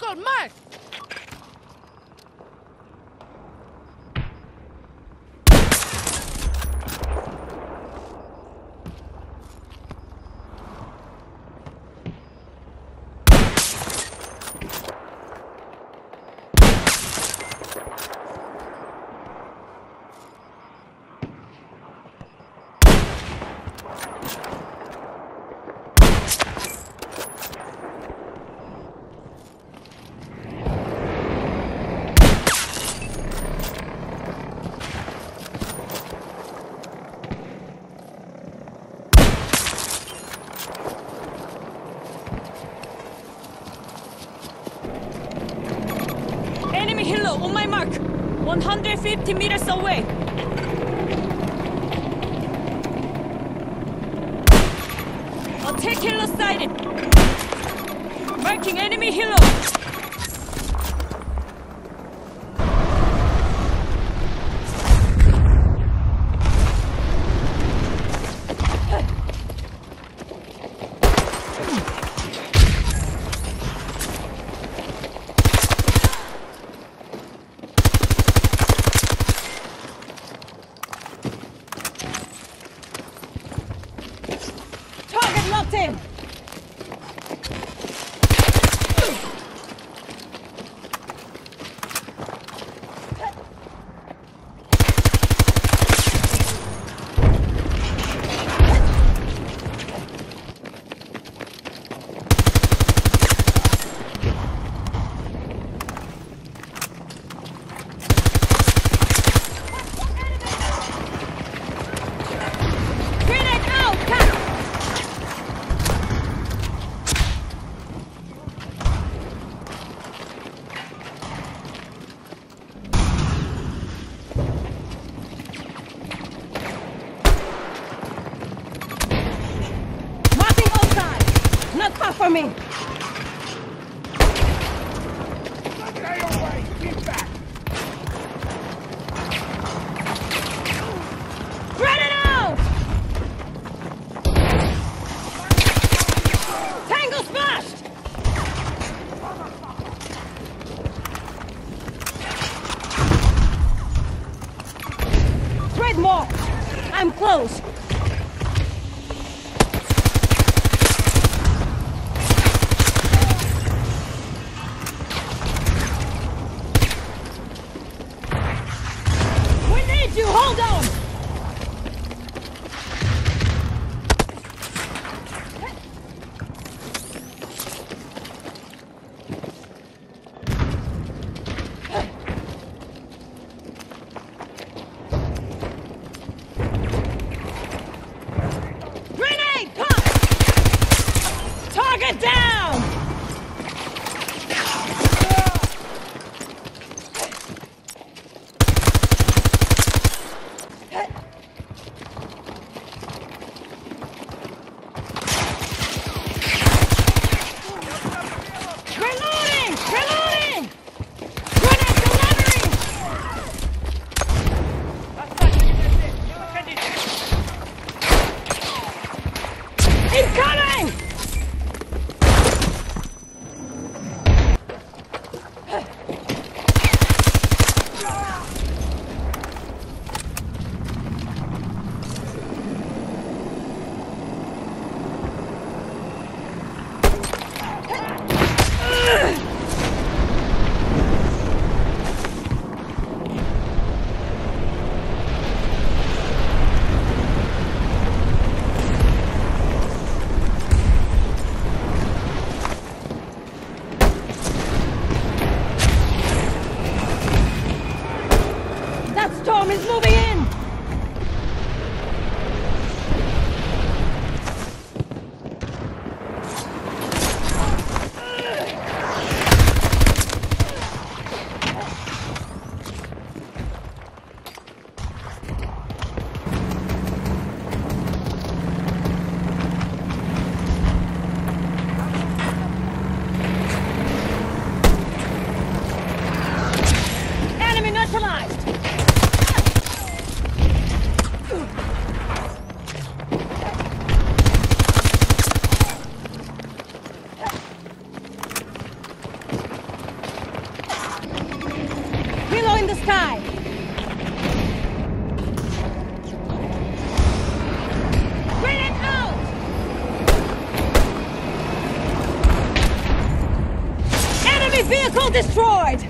Vehicle marked! Enemy helo on my mark. 150 meters away. Attack helo sighted. Marking enemy helo. Smashed! Thread more! I'm close! Get down! Vehicle destroyed!